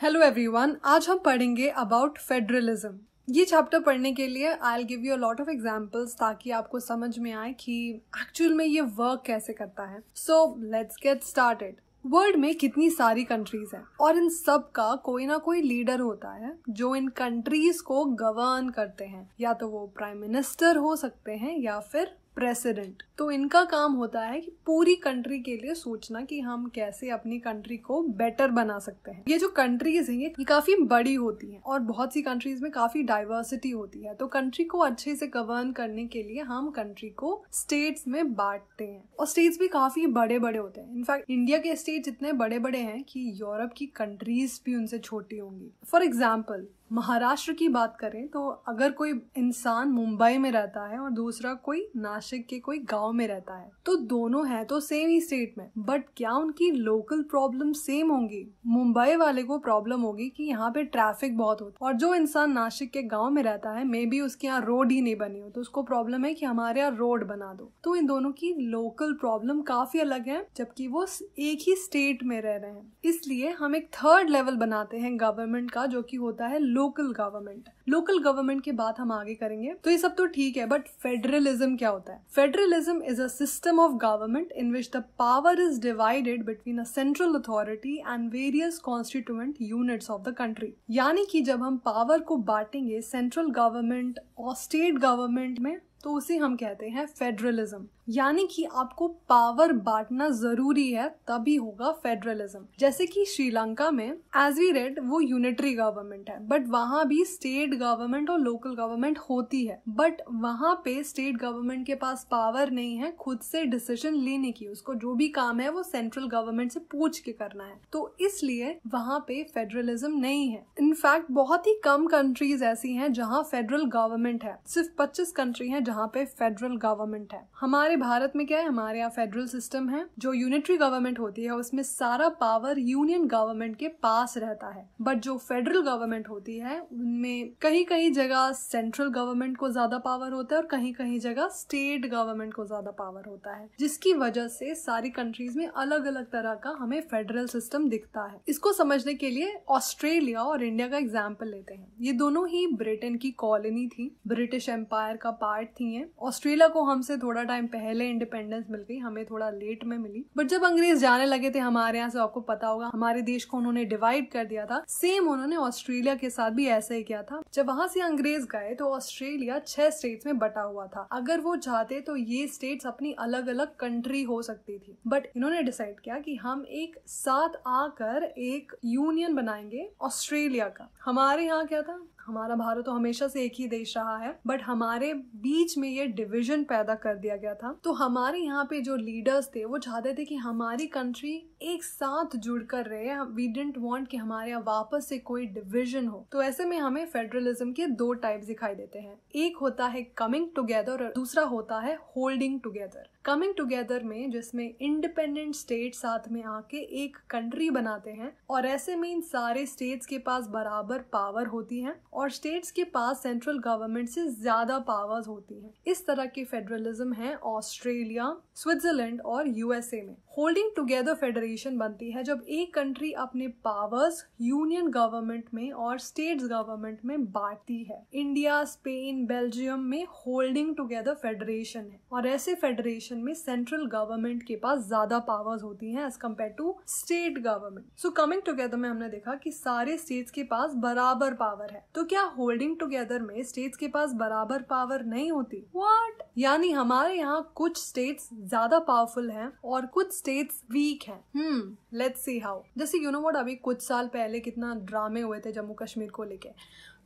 Hello everyone आज हम पढ़ेंगे अबाउट फेडरलिज्म ये चैप्टर पढ़ने के लिए I'll give you lot of examples ताकि आपको समझ में आए कि एक्चुअल में ये वर्क कैसे करता है. So let's get started world में कितनी सारी कंट्रीज़ हैं और इन सब का कोई ना कोई लीडर होता है जो इन कंट्रीज़ को गवर्न करते हैं. या तो वो प्राइम मिनिस्टर हो सकते हैं या फिर प्रेसिडेंट तो इनका काम होता है कि पूरी कंट्री के लिए सोचना कि हम कैसे अपनी कंट्री को बेटर बना सकते हैं। ये जो कंट्रीज़ हैं, ये काफ़ी बड़ी होती हैं और बहुत सी कंट्रीज़ में काफ़ी डाइवर्सिटी होती है। तो कंट्री को अच्छे से गवर्न करने के लिए हम कंट्री को स्टेट्स में बांटते हैं। और स्टेट्स भी काफ़ी बड़े बड़े होते हैं। इनफैक्ट इंडिया के स्टेट्स इतने बड़े बड़े हैं कि यूरोप की कंट्रीज़ भी उनसे छोटी होंगी। फॉर एग्ज़ाम्पल महाराष्ट्र की बात करें तो अगर कोई इंसान मुंबई में रहता है और दूसरा कोई नासिक के कोई गाँव में रहता है। तो दोनों है तो सेम ही स्टेट में। बट क्या उनकी लोकल प्रॉब्लम सेम होंगी? मुंबई वाले को प्रॉब्लम होगी कि यहाँ पे ट्रैफ़िक बहुत होता है। और जो इंसान नासिक के गाँव में रहता है मे बी उसके यहाँ रोड ही नहीं बनी हो तो उसको प्रॉब्लम है कि हमारे यहाँ रोड बना दो। तो इन दोनों की लोकल प्रॉब्लम काफ़ी अलग है, जबकि वो एक ही स्टेट में रह रहे हैं। इसलिए हम एक थर्ड लेवल बनाते हैं गवर्नमेंट का, जो कि होता है लोकल गवर्नमेंट लोकल गवर्नमेंट की बात हम आगे करेंगे तो ये सब तो ठीक है बट फेडरलिज्म क्या होता है? Federalism is a system of government in which the power is divided between a central authority and various constituent units of the country यानी कि जब हम पावर को बांटेंगे सेंट्रल गवर्नमेंट और स्टेट गवर्नमेंट में तो उसे हम कहते हैं फेडरलिज्म यानी कि आपको पावर बांटना ज़रूरी है, तभी होगा फेडरलिज्म जैसे कि श्रीलंका में एज वी रेड वो यूनिटरी गवर्नमेंट है बट वहाँ भी स्टेट गवर्नमेंट और लोकल गवर्नमेंट होती है. बट वहाँ पे स्टेट गवर्नमेंट के पास पावर नहीं है, खुद से डिसीज़न लेने की, उसको जो भी काम है, वो सेंट्रल गवर्नमेंट से पूछ के करना है. तो इसलिए वहाँ पे फेडरलिज्म नहीं है. इनफैक्ट बहुत ही कम कंट्रीज़ ऐसी हैं जहाँ फेडरल गवर्नमेंट है. सिर्फ़ 25 कंट्री हैं जहाँ पे फेडरल गवर्नमेंट है. हमारे भारत में क्या है? हमारे यहाँ फेडरल सिस्टम है, जो यूनिटरी गवर्नमेंट होती है, उसमें सारा पावर यूनियन गवर्नमेंट के पास रहता है। बट जो फेडरल गवर्नमेंट होती है, उनमें कहीं कहीं जगह सेंट्रल गवर्नमेंट को ज़्यादा पावर होता है और कहीं कहीं जगह स्टेट गवर्नमेंट को ज़्यादा पावर होता है, जिसकी वजह से सारी कंट्रीज़ में अलग अलग तरह का हमें फेडरल सिस्टम दिखता है। इसको समझने के लिए ऑस्ट्रेलिया और इंडिया का एग्ज़ाम्पल लेते हैं। ये दोनों ही ब्रिटेन की कॉलोनी थी ब्रिटिश एम्पायर का पार्ट थी ऑस्ट्रेलिया को हमसे थोड़ा टाइम पहले इंडिपेंडेंस मिल गई, हमें थोड़ा लेट में मिली। बट जब अंग्रेज़ जाने लगे थे, हमारे यहाँ से आपको पता होगा, हमारे देश को उन्होंने डिवाइड कर दिया था। सेम उन्होंने ऑस्ट्रेलिया के साथ भी ऐसा ही किया था। जब वहाँ से अंग्रेज़ गए तो ऑस्ट्रेलिया छह स्टेट्स में बटा हुआ था। अगर वो चाहते तो ये स्टेट्स अपनी अलग अलग कंट्री हो सकती थी। बट इन्होंने डिसाइड किया कि हम एक साथ आकर एक यूनियन बनाएँगे ऑस्ट्रेलिया का। हमारे यहाँ क्या था? हमारा भारत तो हमेशा से एक ही देश रहा है बट हमारे बीच में ये डिविजन पैदा कर दिया गया था। तो हमारे यहाँ पे जो लीडर्स थे, वो चाहते थे कि हमारी कंट्री एक साथ जुड़ कर रहे। वी डेंट वॉन्ट कि हमारे यहाँ वापस से कोई डिविजन हो। तो ऐसे में हमें फेडरलिज्म के दो टाइप दिखाई देते हैं। एक होता है कमिंग टुगेदर और दूसरा होता है होल्डिंग टुगेदर कमिंग टुगेदर में, जिसमें इंडिपेंडेंट स्टेट साथ में आके एक कंट्री बनाते हैं, और ऐसे में इन सारे स्टेट्स के पास बराबर पावर होती है, और स्टेट्स के पास सेंट्रल गवर्नमेंट से ज़्यादा पावर्स होती हैं। इस तरह के फेडरलिज्म है ऑस्ट्रेलिया, स्विट्जरलैंड और यूएसए में। होल्डिंग टुगेदर फेडरेशन बनती है जब एक कंट्री अपने पावर्स यूनियन गवर्नमेंट में और स्टेट्स गवर्नमेंट में बांटती है। इंडिया, स्पेन, बेल्जियम में होल्डिंग टुगेदर फेडरेशन है, और ऐसे फेडरेशन में सेंट्रल गवर्नमेंट के पास ज़्यादा पावर्स होती हैं as compare to state government so coming together में हमने देखा कि सारे स्टेट्स के पास बराबर पावर है। तो क्या होल्डिंग टुगेदर में स्टेट्स के पास बराबर पावर नहीं होती? व्हाट यानी हमारे यहाँ कुछ स्टेट्स ज़्यादा पावरफुल हैं और कुछ स्टेट्स वीक हैं। हम्म लेट्स सी हाउ जैसे यू नो व्हाट अभी कुछ साल पहले कितना ड्रामे हुए थे जम्मू कश्मीर को लेके।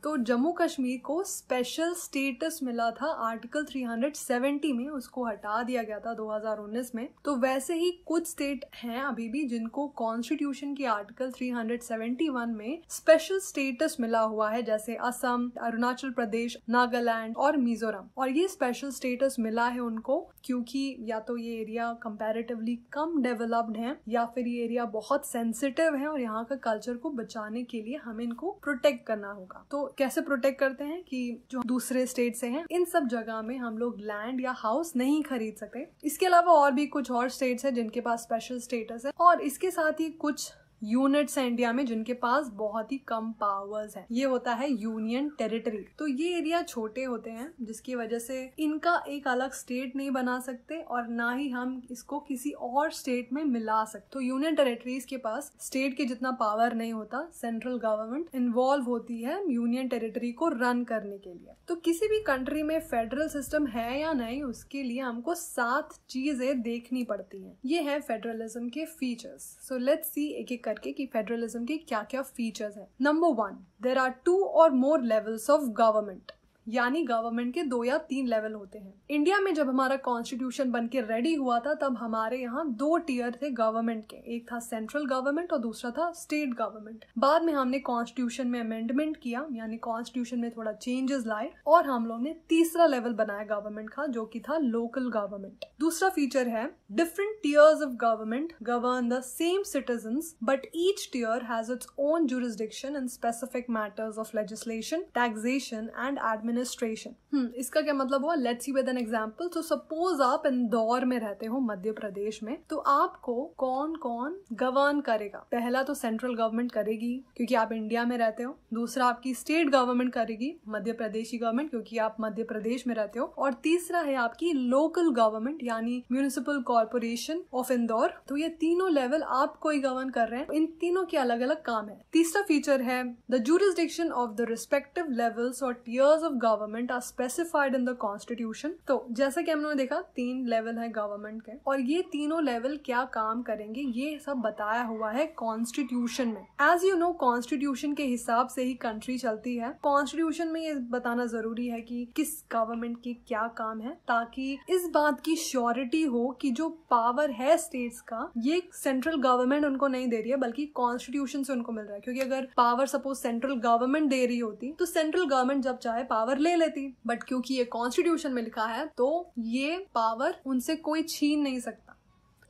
तो जम्मू कश्मीर को स्पेशल स्टेटस मिला था आर्टिकल 370 में, उसको हटा दिया गया था 2019 में। तो वैसे ही कुछ स्टेट हैं अभी भी जिनको कॉन्स्टिट्यूशन के आर्टिकल 371 में स्पेशल स्टेटस मिला हुआ है, जैसे असम, अरुणाचल प्रदेश, नागालैंड और मिजोरम। और ये स्पेशल स्टेटस मिला है उनको क्योंकि या तो ये एरिया कंपैरेटिवली कम डेवलप्ड है, या फिर ये एरिया बहुत सेंसिटिव है और यहाँ का कल्चर को बचाने के लिए हमें इनको प्रोटेक्ट करना होगा। तो कैसे प्रोटेक्ट करते हैं कि जो दूसरे स्टेट से हैं, इन सब जगह में हम लोग लैंड या हाउस नहीं खरीद सकते। इसके अलावा और भी कुछ और स्टेट्स हैं जिनके पास स्पेशल स्टेटस है और इसके साथ ही कुछ यूनिट्स है इंडिया में जिनके पास बहुत ही कम पावर्स है। ये होता है यूनियन टेरिटरी तो ये एरिया छोटे होते हैं, जिसकी वजह से इनका एक अलग स्टेट नहीं बना सकते और ना ही हम इसको किसी और स्टेट में मिला सकते। तो यूनियन टेरिटरीज के पास स्टेट के जितना पावर नहीं होता सेंट्रल गवर्नमेंट इन्वॉल्व होती है यूनियन टेरिटरी को रन करने के लिए। तो किसी भी कंट्री में फेडरल सिस्टम है या नहीं, उसके लिए हमको सात चीज़ें देखनी पड़ती हैं। ये है फेडरलिज्म के फीचर्स सो लेट्स सी एक एक करके कि फेडरलिज्म के क्या क्या फीचर्स हैं। Number one there are two or more levels of government यानी गवर्नमेंट के दो या तीन लेवल होते हैं। इंडिया में जब हमारा कॉन्स्टिट्यूशन बन के रेडी हुआ था, तब हमारे यहाँ दो टीयर थे गवर्नमेंट के। एक था सेंट्रल गवर्नमेंट और दूसरा था स्टेट गवर्नमेंट बाद में हमने कॉन्स्टिट्यूशन में अमेंडमेंट किया, यानी कॉन्स्टिट्यूशन में थोड़ा चेंजेस लाए और हम लोग ने तीसरा लेवल बनाया गवर्नमेंट का, जो की था लोकल गवर्नमेंट दूसरा फीचर है different tiers of government govern the same citizen but each tier has its own jurisdiction in specific matters of legislation taxation and admin administration hmm इसका क्या मतलब हुआ? Let's see with an example तो suppose आप इंदौर में रहते हो, मध्य प्रदेश में तो आपको कौन कौन गवर्न करेगा? पहला तो सेंट्रल गवर्नमेंट करेगी, क्योंकि आप इंडिया में रहते हो। दूसरा, आपकी स्टेट गवर्नमेंट करेगी, मध्य प्रदेशी गवर्नमेंट क्योंकि आप मध्य प्रदेश में रहते हो। और तीसरा है आपकी लोकल गवर्नमेंट यानी म्यूनिसिपल कॉर्पोरेशन ऑफ़ इंदौर। तो ये तीनों लेवल आपको ही गवर्न कर रहे हैं। इन तीनों के अलग अलग काम है। तीसरा फीचर है the jurisdiction of the respective levels और tiers of government are specified in the constitution तो जैसा कि हमने देखा, तीन लेवल है गवर्नमेंट के। और ये तीनों लेवल क्या काम करेंगे, ये सब बताया हुआ है कॉन्स्टिट्यूशन में। एज यू नो कॉन्स्टिट्यूशन के हिसाब से ही कंट्री चलती है। कॉन्स्टिट्यूशन में ये बताना ज़रूरी है कि किस गवर्नमेंट के क्या काम है, ताकि इस बात की श्योरिटी हो कि जो पावर है स्टेट्स का, ये सेंट्रल गवर्नमेंट उनको नहीं दे रही है, बल्कि कॉन्स्टिट्यूशन से उनको मिल रहा है। क्योंकि अगर पावर सपोज़ सेंट्रल गवर्नमेंट दे रही होती तो सेंट्रल गवर्नमेंट जब चाहे पावर पावर ले लेती बट क्योंकि ये कॉन्स्टिट्यूशन में लिखा है तो ये पावर उनसे कोई छीन नहीं सकता।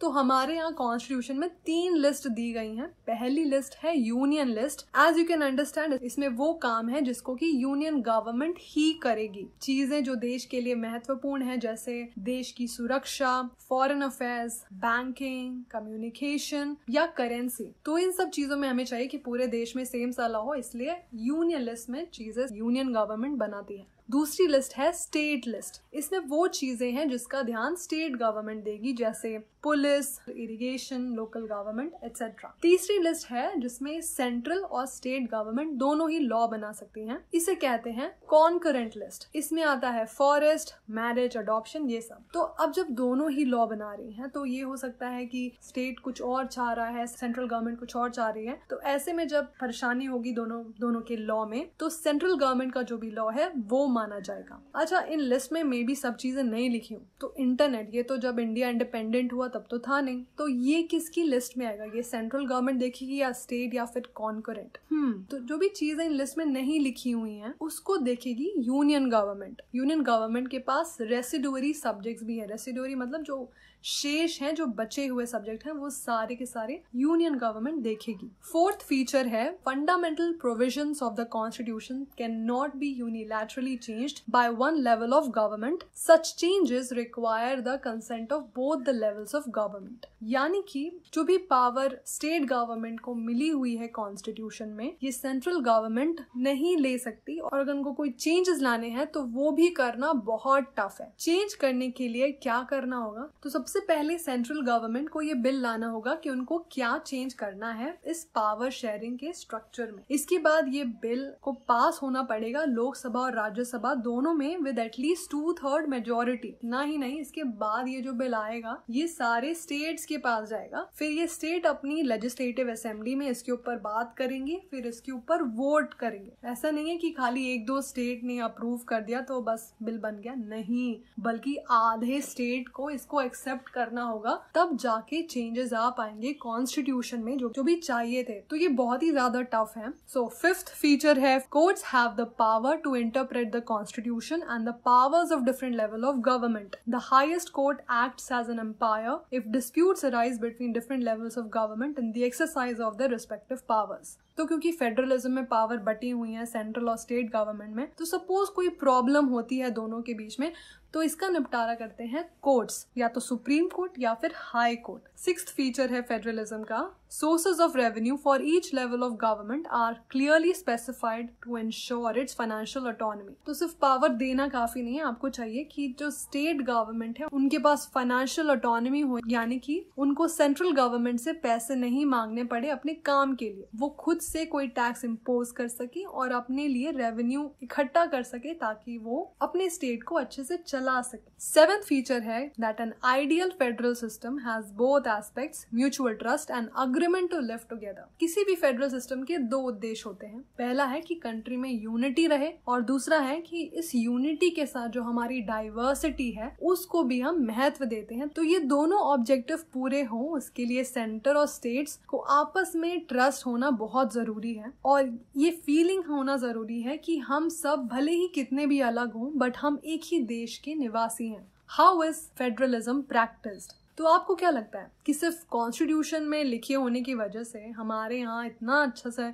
तो हमारे यहाँ कॉन्स्टिट्यूशन में तीन लिस्ट दी गई हैं। पहली लिस्ट है union list as you can understand इसमें वो काम है जिसको कि यूनियन गवर्नमेंट ही करेगी। चीज़ें जो देश के लिए महत्वपूर्ण है, जैसे देश की सुरक्षा फॉरेन अफेयर्स बैंकिंग कम्युनिकेशन या करेंसी तो इन सब चीज़ों में हमें चाहिए कि पूरे देश में सेम सा लॉ हो, इसलिए यूनियन लिस्ट में चीज़ें यूनियन गवर्नमेंट बनाती है। दूसरी लिस्ट है स्टेट लिस्ट इसमें वो चीज़ें हैं जिसका ध्यान स्टेट गवर्नमेंट देगी, जैसे police irrigation local government etcetera तीसरी लिस्ट है जिसमें सेंट्रल और स्टेट गवर्नमेंट दोनों ही लॉ बना सकती हैं। इसे कहते हैं कॉन्करेंट लिस्ट इसमें आता है फॉरेस्ट मैरिज अडॉप्शन ये सब. तो अब जब दोनों ही लॉ बना रही हैं तो ये हो सकता है कि स्टेट कुछ और चाह रहा है सेंट्रल गवर्नमेंट कुछ और चाह रही है। तो ऐसे में जब परेशानी होगी दोनों दोनों के लॉ में तो सेंट्रल गवर्नमेंट का जो भी लॉ है, वो माना जाएगा। अच्छा इन लिस्ट में मे भी सब चीज़ें नहीं लिखी हूँ। तो इंटरनेट ये तो जब इंडिया इंडिपेंडेंट हुआ तब तो था नहीं। तो ये किसकी लिस्ट में आएगा? ये सेंट्रल गवर्नमेंट देखेगी या स्टेट या फिर कॉन्करेंट हम्म तो जो भी चीज़ें इन लिस्ट में नहीं लिखी हुई है उसको देखेगी यूनियन गवर्नमेंट यूनियन गवर्नमेंट के पास रेसिडोरी सब्जेक्ट भी है। रेसिडोरी मतलब जो शेष हैं जो बचे हुए सब्जेक्ट हैं, वो सारे के सारे यूनियन गवर्नमेंट देखेगी। फोर्थ फीचर है fundamental provision of the constitution can not be unilaterally changed by one level of government such changes require the consent of both the levels of government यानी कि जो भी पावर स्टेट गवर्नमेंट को मिली हुई है constitution में, ये सेंट्रल गवर्नमेंट नहीं ले सकती। और अगर उनको कोई चेंजेस लाने हैं तो वो भी करना बहुत टफ है। चेंज करने के लिए क्या करना होगा? तो सबसे सबसे पहले सेंट्रल गवर्नमेंट को ये बिल लाना होगा कि उनको क्या चेंज करना है इस पावर शेयरिंग के स्ट्रक्चर में। इसके बाद ये बिल को पास होना पड़ेगा लोकसभा और राज्यसभा दोनों में with at least two third majority ना ही नहीं, इसके बाद ये जो बिल आएगा, ये सारे स्टेट्स के पास जाएगा। फिर ये स्टेट अपनी लेजिस्लेटिव असेंबली में इसके ऊपर बात करेंगे, फिर इसके ऊपर वोट करेंगे। ऐसा नहीं है कि खाली एक दो स्टेट ने अप्रूव कर दिया तो बस बिल बन गया। नहीं, बल्कि आधे स्टेट को इसको एक्सेप्ट एक्सेप्ट करना होगा, तब जाके चेंजेस आ पाएँगे कॉन्स्टिट्यूशन में जो जो भी चाहिए थे। तो ये बहुत ही ज़्यादा टफ है। सो फिफ्थ फीचर है courts have the power to interpret the constitution and the powers of different level of government the highest court acts as an umpire if disputes arise between different levels of government in the exercise of the respective powers तो क्योंकि federalism में power बटी हुई है central और state government में तो suppose कोई प्रॉब्लम होती है दोनों के बीच में तो इसका निपटारा करते हैं कोर्ट्स या तो सुप्रीम कोर्ट या फिर हाई कोर्ट सिक्स फीचर है फेडरलिज्म का sources of revenue for each level of government are clearly specified to ensure its financial autonomy तो सिर्फ़ पावर देना काफ़ी नहीं है, आपको चाहिए कि जो स्टेट गवर्नमेंट है, उनके पास फाइनेंशियल ऑटोनॉमी हो, यानी कि उनको सेंट्रल गवर्नमेंट से पैसे नहीं मांगने पड़े अपने काम के लिए। वो खुद से कोई टैक्स इम्पोज कर सके और अपने लिए रेवेन्यू इकट्ठा कर सके ताकि वो अपने स्टेट को अच्छे से चला सके। सेवेंथ फीचर है that an ideal federal system has both aspects mutual trust and agreement to live together. किसी भी फेडरल सिस्टम के दो उद्देश्य होते हैं। पहला है कि कंट्री में यूनिटी रहे और दूसरा है कि इस यूनिटी के साथ जो हमारी डाइवर्सिटी है, उसको भी हम महत्व देते हैं। तो ये दोनों ऑब्जेक्टिव पूरे हो, उसके लिए सेंटर और स्टेट्स को आपस में ट्रस्ट होना बहुत ज़रूरी है। और ये फीलिंग होना ज़रूरी है कि हम सब भले ही कितने भी अलग हों, बट हम एक ही देश के निवासी हैं। How is federalism practised? तो आपको क्या लगता है कि सिर्फ़ कॉन्स्टिट्यूशन में लिखे होने की वजह से हमारे यहाँ इतना अच्छा से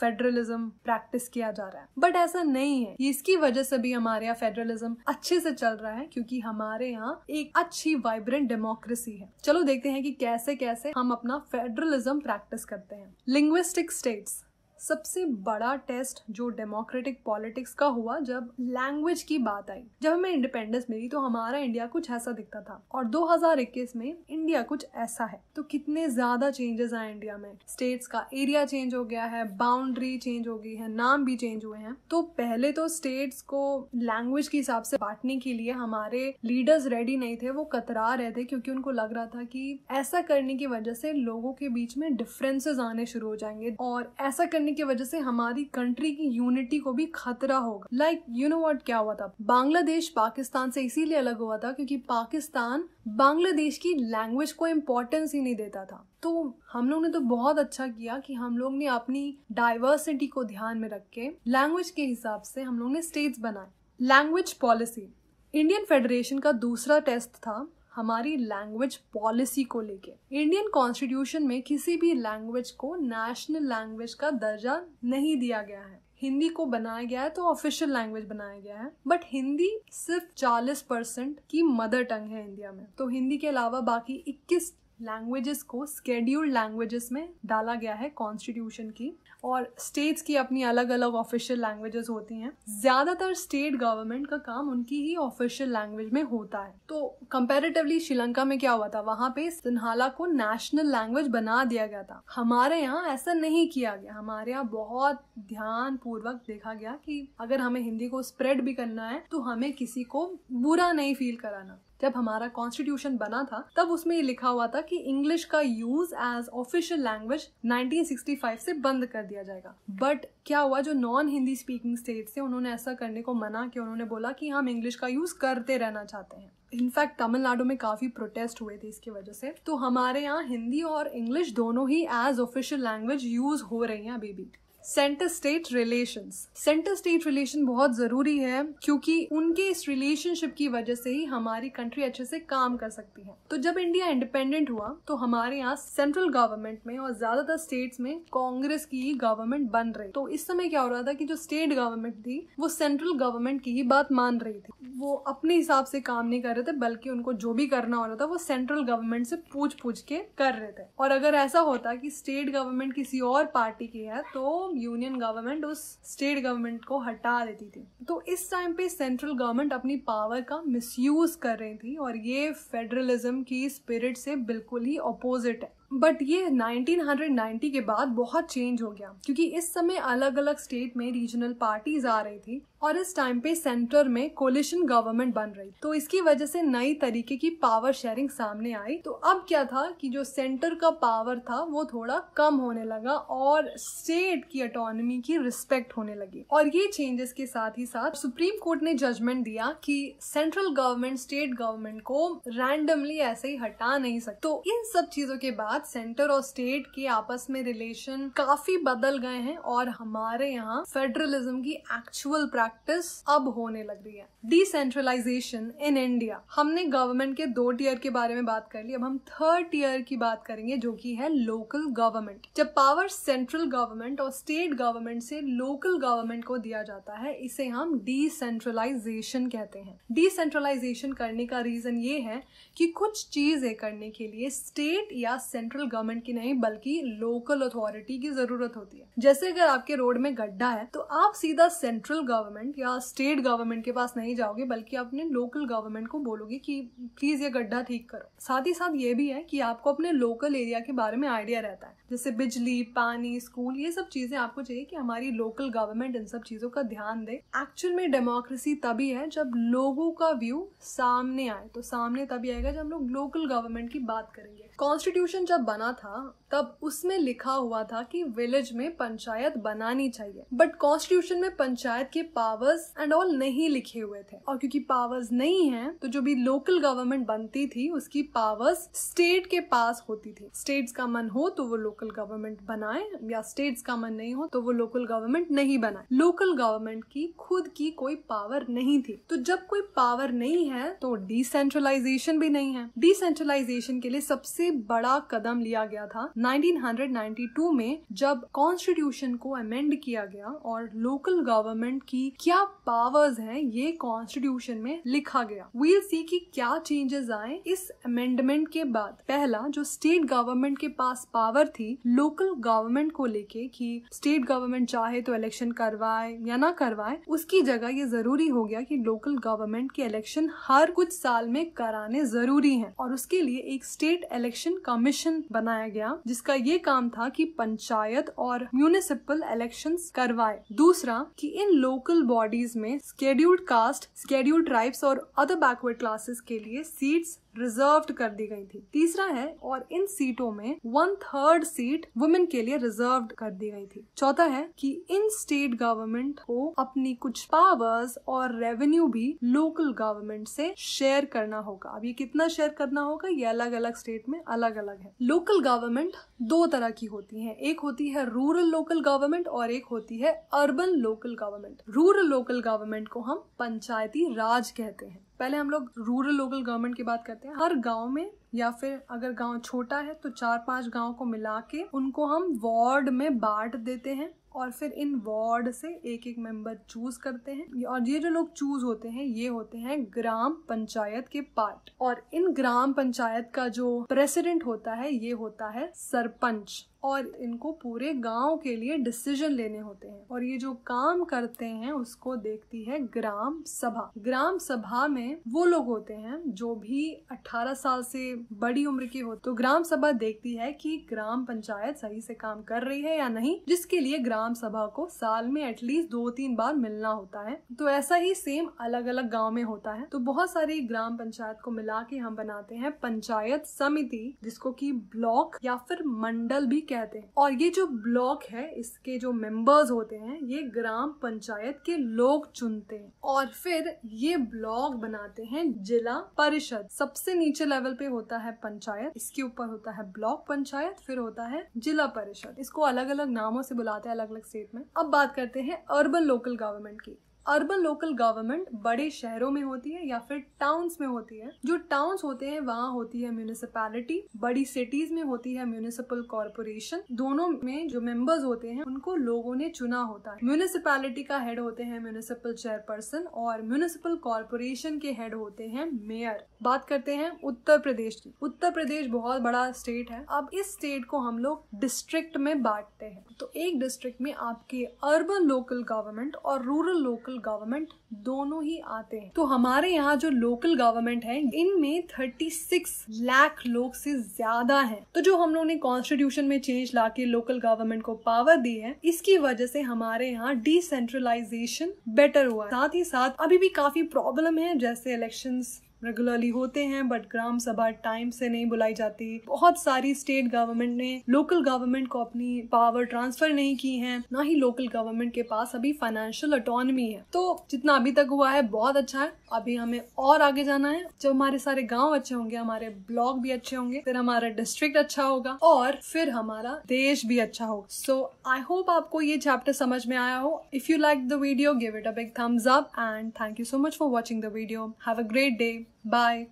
फेडरलिज्म प्रैक्टिस किया जा रहा है? बट ऐसा नहीं है। इसकी वजह से भी हमारे यहाँ फेडरलिज्म अच्छे से चल रहा है क्योंकि हमारे यहाँ एक अच्छी वाइब्रेंट डेमोक्रेसी है। चलो देखते हैं कि कैसे कैसे हम अपना फेडरलिज्म प्रैक्टिस करते हैं। लिंग्विस्टिक स्टेट्स सबसे बड़ा टेस्ट जो डेमोक्रेटिक पॉलिटिक्स का हुआ जब लैंग्वेज की बात आई। जब हमें इंडिपेंडेंस मिली तो हमारा इंडिया कुछ ऐसा दिखता था। और 2021 में इंडिया कुछ ऐसा है। तो कितने ज़्यादा चेंजेस आए इंडिया में। स्टेट्स का एरिया चेंज हो गया है बाउंड्री चेंज हो गई है, नाम भी चेंज हुए हैं। तो पहले तो स्टेट्स को लैंग्वेज के हिसाब से बांटने के लिए हमारे लीडर्स रेडी नहीं थे, वो कतरा रहे थे क्योंकि उनको लग रहा था कि ऐसा करने की वजह से लोगों के बीच में डिफरेंसेस आने शुरू हो जाएँगे। और ऐसा करने करने की वजह से हमारी कंट्री की यूनिटी को भी खतरा होगा। लाइक यू नो वट क्या हुआ था? बांग्लादेश पाकिस्तान से इसीलिए अलग हुआ था क्योंकि पाकिस्तान बांग्लादेश की लैंग्वेज को इम्पोर्टेंस ही नहीं देता था। तो हम लोग ने तो बहुत अच्छा किया कि हम लोग ने अपनी डाइवर्सिटी को ध्यान में रख के लैंग्वेज के हिसाब से हम लोग ने स्टेट्स बनाए। लैंग्वेज पॉलिसी इंडियन फेडरेशन का दूसरा टेस्ट था हमारी लैंग्वेज पॉलिसी को लेके। इंडियन कॉन्स्टिट्यूशन में किसी भी लैंग्वेज को नेशनल लैंग्वेज का दर्जा नहीं दिया गया है। हिंदी को बनाया गया है तो ऑफिशियल लैंग्वेज बनाया गया है। बट हिंदी सिर्फ़ 40 परसेंट की मदर टंग है इंडिया में। तो हिंदी के अलावा बाकी 21 लैंग्वेजेस को स्केड्यूल्ड लैंग्वेजेस में डाला गया है कॉन्स्टिट्यूशन की। और स्टेट्स की अपनी अलग अलग ऑफिशियल लैंग्वेजेस होती हैं। ज़्यादातर स्टेट गवर्नमेंट का काम उनकी ही ऑफिशियल लैंग्वेज में होता है। तो कंपेरेटिवली श्रीलंका में क्या हुआ था? वहाँ पे सिन्हाला को नेशनल लैंग्वेज बना दिया गया था। हमारे यहाँ ऐसा नहीं किया गया। हमारे यहाँ बहुत ध्यान पूर्वक देखा गया कि अगर हमें हिंदी को स्प्रेड भी करना है तो हमें किसी को बुरा नहीं फील कराना। जब हमारा कॉन्स्टिट्यूशन बना था, तब उसमें ये लिखा हुआ था कि इंग्लिश का यूज़ एज ऑफिशियल लैंग्वेज 1965 से बंद कर दिया जाएगा। बट क्या हुआ, जो नॉन हिंदी स्पीकिंग स्टेट थे, उन्होंने ऐसा करने को मना किया। उन्होंने बोला कि हम इंग्लिश का यूज़ करते रहना चाहते हैं। इनफैक्ट तमिलनाडु में काफ़ी प्रोटेस्ट हुए थे इसकी वजह से। तो हमारे यहाँ हिंदी और इंग्लिश दोनों ही एज ऑफिशियल लैंग्वेज यूज़ हो रही हैं अभी भी। Centre state relation centre state relation बहुत ज़रूरी है, क्योंकि उनके इस रिलेशनशिप की वजह से ही हमारी कंट्री अच्छे से काम कर सकती है। तो जब इंडिया इंडिपेंडेंट हुआ तो हमारे यहाँ सेंट्रल गवर्नमेंट में और ज़्यादातर स्टेट्स में कांग्रेस की ही गवर्नमेंट बन रही। तो इस समय क्या हो रहा था कि जो स्टेट गवर्नमेंट थी, वो सेंट्रल गवर्नमेंट की ही बात मान रही थी। वो अपने हिसाब से काम नहीं कर रहे थे, बल्कि उनको जो भी करना हो रहा था, वो सेंट्रल गवर्नमेंट से पूछ पूछ के कर रहे थे। और अगर ऐसा होता कि स्टेट गवर्नमेंट किसी और पार्टी की है तो यूनियन गवर्नमेंट उस स्टेट गवर्नमेंट को हटा देती थी। तो इस टाइम पे सेंट्रल गवर्नमेंट अपनी पावर का मिसयूज कर रही थी और ये फेडरलिज्म की स्पिरिट से बिल्कुल ही अपोजिट है। बट ये 1990 के बाद बहुत चेंज हो गया, क्योंकि इस समय अलग अलग स्टेट में रीजनल पार्टीज़ आ रही थी। और इस टाइम पे सेंटर में कोलिशन गवर्नमेंट बन रही। तो इसकी वजह से नई तरीके की पावर शेयरिंग सामने आई। तो अब क्या था कि जो सेंटर का पावर था, वो थोड़ा कम होने लगा और स्टेट की अटोनमी की रिस्पेक्ट होने लगी। और ये चेंजेस के साथ ही साथ सुप्रीम कोर्ट ने जजमेंट दिया कि सेंट्रल गवर्नमेंट स्टेट गवर्नमेंट को रैंडमली ऐसे ही हटा नहीं सकते। तो इन सब चीज़ों के बाद सेंटर और स्टेट के आपस में रिलेशन काफ़ी बदल गए हैं और हमारे यहाँ फेडरलिज्म की एक्चुअल प्रैक्टिस प्रैक्टिस अब होने लग रही है। डिसेंट्रलाइजेशन इन इंडिया हमने गवर्नमेंट के दो टीयर के बारे में बात कर ली, अब हम थर्ड टीयर की बात करेंगे, जो कि है लोकल गवर्नमेंट जब पावर सेंट्रल गवर्नमेंट और स्टेट गवर्नमेंट से लोकल गवर्नमेंट को दिया जाता है, इसे हम डिसेंट्रलाइजेशन कहते हैं। डिसेंट्रलाइजेशन करने का रीजन ये है कि कुछ चीज़ें करने के लिए स्टेट या सेंट्रल गवर्नमेंट की नहीं, बल्कि लोकल अथॉरिटी की ज़रूरत होती है। जैसे अगर आपके रोड में गड्ढा है तो आप सीधा सेंट्रल गवर्नमेंट या स्टेट गवर्नमेंट के पास नहीं जाओगे, बल्कि अपने लोकल गवर्नमेंट को बोलोगे कि प्लीज़ ये गड्ढा ठीक करो। साथ ही साथ ये भी है कि आपको अपने लोकल एरिया के बारे में आइडिया रहता है। जैसे बिजली, पानी स्कूल ये सब चीज़ें आपको चाहिए कि हमारी लोकल गवर्नमेंट इन सब चीज़ों का ध्यान दे। एक्चुअल में डेमोक्रेसी तभी है जब लोगों का व्यू सामने आए। तो सामने तभी आएगा जब हम लोग लोकल गवर्नमेंट की बात करेंगे। कॉन्स्टिट्यूशन जब बना था, तब उसमें लिखा हुआ था कि विलेज में पंचायत बनानी चाहिए। बट कॉन्स्टिट्यूशन में पंचायत के पावर्स एंड ऑल नहीं लिखे हुए थे। और क्योंकि पावर्स नहीं है तो जो भी लोकल गवर्नमेंट बनती थी, उसकी पावर्स स्टेट के पास होती थी। स्टेट्स का मन हो तो वो लोकल गवर्नमेंट बनाए, या स्टेट्स का मन नहीं हो तो वो लोकल गवर्नमेंट नहीं बनाए। लोकल गवर्नमेंट की, खुद की कोई पावर नहीं थी। तो जब कोई पावर नहीं है तो डिसेंट्रलाइजेशन भी नहीं है। डिसेंट्रलाइजेशन के लिए सबसे बड़ा कदम लिया गया था 1992 में, जब कॉन्स्टिट्यूशन को अमेंड किया गया और लोकल गवर्नमेंट की क्या पावर्स हैं ये कॉन्स्टिट्यूशन में लिखा गया? वील सी कि क्या चेंजेस आए इस अमेंडमेंट के बाद। पहला, जो स्टेट गवर्नमेंट के पास पावर थी लोकल गवर्नमेंट को लेके कि स्टेट गवर्नमेंट चाहे तो इलेक्शन करवाए या ना करवाए, उसकी जगह ये ज़रूरी हो गया कि लोकल गवर्नमेंट के इलेक्शन हर कुछ साल में कराने ज़रूरी हैं। और उसके लिए एक स्टेट इलेक्शन कमीशन बनाया गया, जिसका ये काम था कि पंचायत और म्यूनिसिपल इलेक्शंस करवाए। दूसरा, कि इन लोकल बॉडीज में स्केड्यूल्ड कास्ट स्केड्यूल्ड ट्राइब्स और अदर बैकवर्ड क्लासेस के लिए सीट्स रिज़र्व कर दी गई थी। तीसरा है, और इन सीटों में वन थर्ड सीट वुमेन के लिए रिज़र्व कर दी गई थी। चौथा है कि इन स्टेट गवर्नमेंट को अपनी कुछ पावर्स और रेवेन्यू भी लोकल गवर्नमेंट से शेयर करना होगा। अब ये कितना शेयर करना होगा? ये अलग अलग स्टेट में अलग अलग है। लोकल गवर्नमेंट दो तरह की होती है। एक होती है रूरल लोकल गवर्नमेंट और एक होती है urban local government rural local government को हम पंचायती राज कहते हैं। पहले हम लोग रूरल लोकल गवर्नमेंट की बात करते हैं। हर गाँव में या फिर अगर गाँव छोटा है तो चार पाँच गाँव को मिला के उनको हम वार्ड में बांट देते हैं और फिर इन वार्ड से एक एक मेंबर चूज़ करते हैं। और ये जो लोग चूज़ होते हैं, ये होते हैं ग्राम पंचायत के पार्ट। और इन ग्राम पंचायत का जो प्रेसिडेंट होता है, ये होता है सरपंच। और इनको पूरे गाँव के लिए डिसीज़न लेने होते हैं। और ये जो काम करते हैं, उसको देखती है ग्राम सभा। ग्राम सभा में वो लोग होते हैं जो भी 18 साल से बड़ी उम्र के हो। तो ग्राम सभा देखती है कि ग्राम पंचायत सही से काम कर रही है या नहीं, जिसके लिए ग्राम सभा को साल में एटलीस्ट दो तीन बार मिलना होता है। तो ऐसा ही सेम अलग अलग गाँव में होता है। तो बहुत सारी ग्राम पंचायत को मिला के हम बनाते हैं पंचायत समिति, जिसको की ब्लॉक या फिर मंडल भी कहते हैं। और ये जो ब्लॉक है, इसके जो मेंबर्स होते हैं, ये ग्राम पंचायत के लोग चुनते हैं। और फिर ये ब्लॉक बनाते हैं जिला परिषद। सबसे नीचे लेवल पे होता है पंचायत, इसके ऊपर होता है ब्लॉक पंचायत, फिर होता है जिला परिषद। इसको अलग अलग नामों से बुलाते हैं अलग अलग स्टेट में। अब बात करते हैं अर्बन लोकल गवर्नमेंट की। अर्बन लोकल गवर्नमेंट बड़े शहरों में होती है या फिर टाउन्स में होती है। जो टाउन्स होते हैं, वहाँ होती है म्यूनिसिपैलिटी बड़ी सिटीज़ में होती है म्यूनिसिपल कॉरपोरेशन दोनों में जो मेंबर्स होते हैं, उनको लोगों ने चुना होता है। म्यूनिसिपैलिटी का हेड होते हैं म्यूनिसिपल चेयरपर्सन और म्यूनिसिपल कॉरपोरेशन के हेड होते हैं मेयर बात करते हैं उत्तर प्रदेश की। उत्तर प्रदेश बहुत बड़ा स्टेट है। अब इस स्टेट को हम लोग डिस्ट्रिक्ट में बांटते हैं। तो एक डिस्ट्रिक्ट में आपके अर्बन लोकल गवर्नमेंट और रूरल लोकल गवर्नमेंट दोनों ही आते हैं। तो हमारे यहाँ जो लोकल गवर्नमेंट है, इनमें 36 लाख लोग से ज़्यादा है। तो जो हम लोगों ने कॉन्स्टिट्यूशन में चेंज ला के लोकल गवर्नमेंट को पावर दी है, इसकी वजह से हमारे यहाँ डिसेंट्रलाइजेशन बेटर हुआ साथ ही साथ अभी भी काफ़ी प्रॉब्लम है, जैसे इलेक्शंस रेगुलरली होते हैं बट ग्राम सभा टाइम से नहीं बुलाई जाती। बहुत सारी स्टेट गवर्नमेंट ने लोकल गवर्नमेंट को अपनी पावर ट्रांसफ़र नहीं की है, ना ही लोकल गवर्नमेंट के पास अभी फाइनेंशियल अटोनमी है। तो जितना अभी तक हुआ है, बहुत अच्छा है। अभी हमें और आगे जाना है। जब हमारे सारे गाँव अच्छे होंगे, हमारे ब्लॉक भी अच्छे होंगे, फिर हमारा डिस्ट्रिक्ट अच्छा होगा, और फिर हमारा देश भी अच्छा होगा। सो आई होप आपको ये चैप्टर समझ में आया हो। If you like the video give it a big thumbs up and thank you so much for watching the video have a great day bye